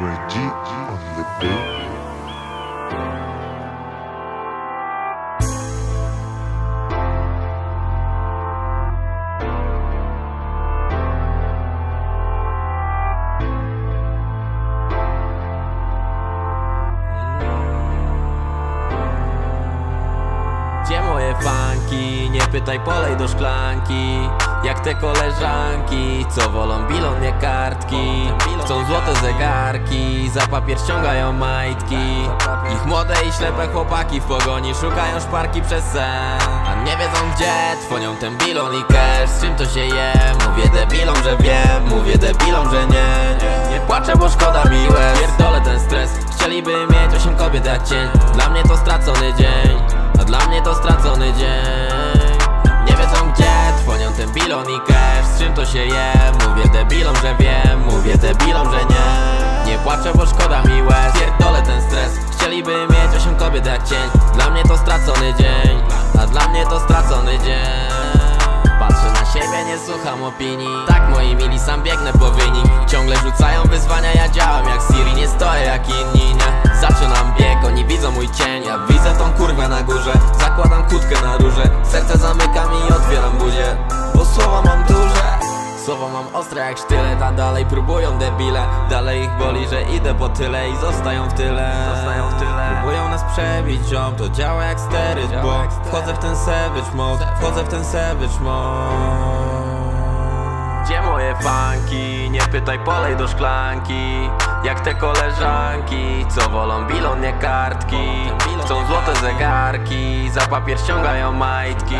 URG on the beat. Nie pytaj, polej do szklanki. Jak te koleżanki, co wolą bilon, nie kartki. Chcą złote zegarki, za papier ściągają majtki. Ich młode i ślepe chłopaki w pogoni szukają szparki przez sen. A nie wiedzą gdzie, twonią ten bilon i cash. Z czym to się je? Mówię debilom, że wiem, mówię debilom, że nie. Nie płaczę, bo szkoda mi łez. Pierdolę ten stres, chcieliby mieć osiem kobiet jak cień bilon i Z czym to się je? Mówię debilom, że wiem. Mówię debilom, że nie. Nie płaczę, bo szkoda mi łez. Pierdolę ten stres. Chcieliby mieć osiem kobiet jak cień. Dla mnie to stracony dzień. A dla mnie to stracony dzień. Patrzę na siebie, nie słucham opinii. Tak moi mili, sam biegnę po wynik. Ciągle rzucają wyzwania, ja działam jak Siri. Nie stoję jak inni, nie. Zaczynam bieg, oni widzą Słowa mam ostre jak sztylet, a dalej próbują debile. Dalej ich boli, że idę po tyle i zostają w tyle. Zostają w tyle. Próbują nas przebić, ziom, to działa jak steryt Bo wchodzę w ten savage mode, wchodzę w ten savage mode. Gdzie moje fanki? Nie pytaj, polej do szklanki. Jak te koleżanki Co wolą bilon, nie kartki Chcą złote zegarki Za papier ściągają majtki.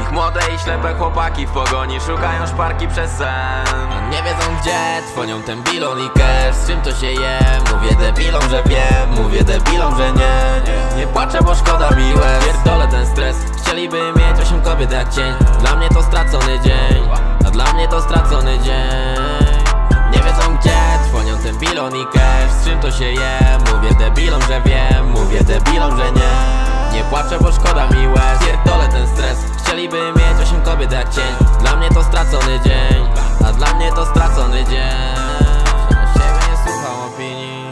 Ich młode i ślepe chłopaki W pogoni szukają szparki przez sen. Nie wiedzą gdzie Twonią ten bilon i cash. Z czym to się je? Mówię debilom, że wiem. Mówię debilom, że nie. Nie płaczę, bo szkoda mi łez. Pierdolę ten stres. Chcieliby mieć osiem kobiet jak cień. Dla mnie to stracony dzień. A dla mnie to stracony dzień. Nie wiedzą gdzie, twonią ten bilon i cash. Z czym to się je? Mówię debilom, jak cień Dla mnie to stracony dzień A dla mnie to stracony dzień. Siebie nie słucham opinii.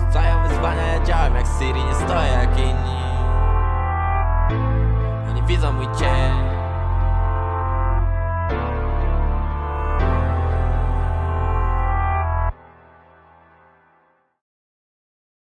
Rzucają wyzwania, ja działam jak Siri Nie stoję jak inni. Oni widzą mój cień